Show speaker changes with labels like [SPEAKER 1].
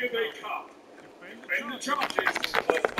[SPEAKER 1] Here they come. Defend the charges